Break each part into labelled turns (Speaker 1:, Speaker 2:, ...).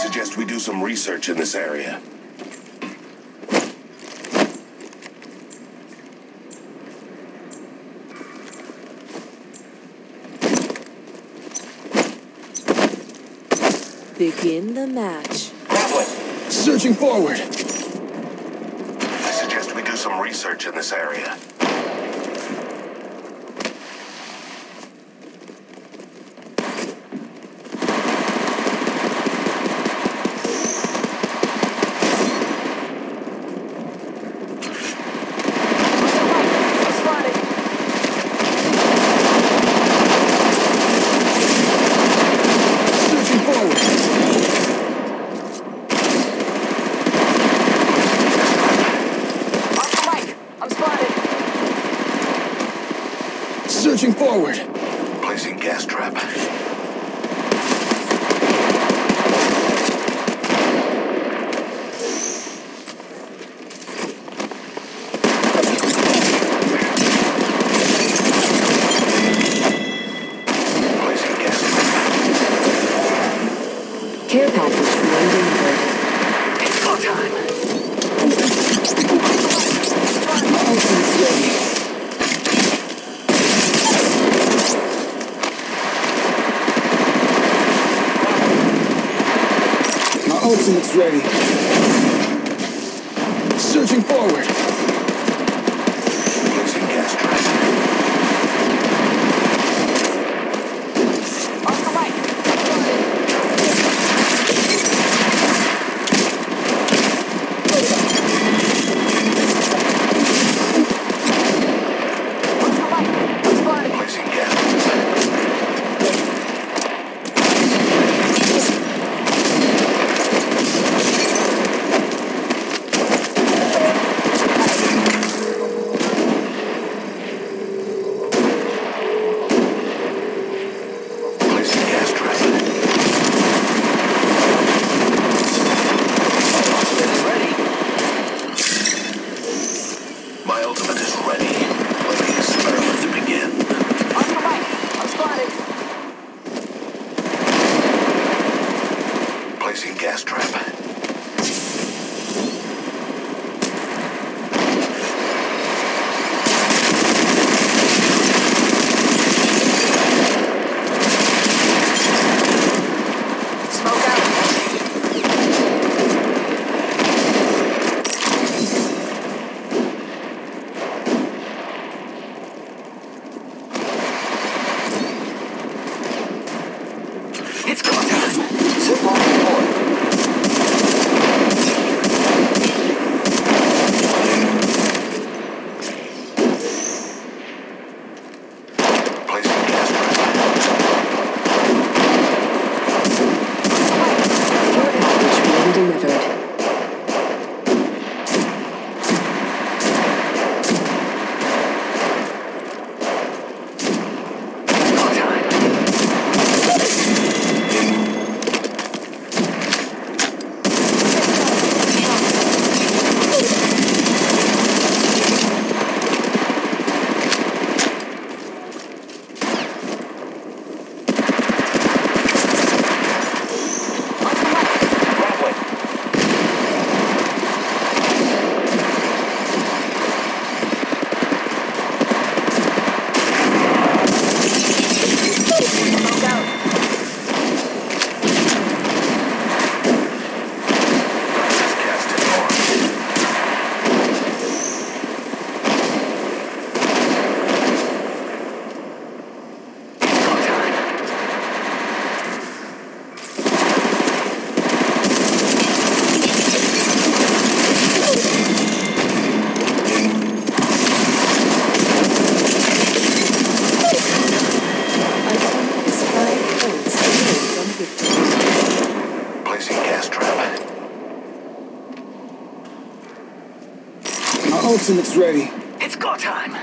Speaker 1: suggest we do some research in this area.
Speaker 2: Begin the match. Grappling.
Speaker 3: Searching forward.
Speaker 1: I suggest we do some research in this area.
Speaker 3: Surging forward.
Speaker 1: Placing gas trap.
Speaker 2: looks ready.
Speaker 3: Searching forward.
Speaker 1: Jackson looks ready.
Speaker 4: It's go time.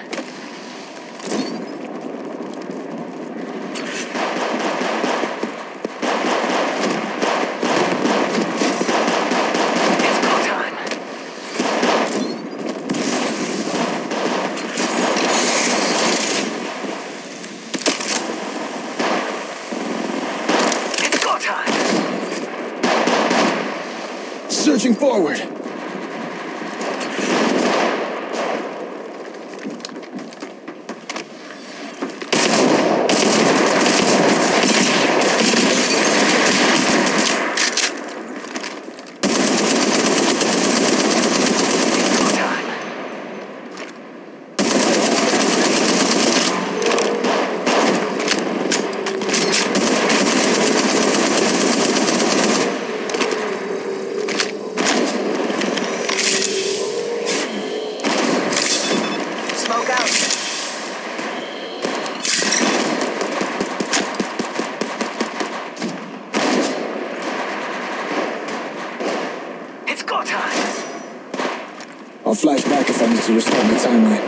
Speaker 1: surging forward. I'll flash back if I need to restart my timeline.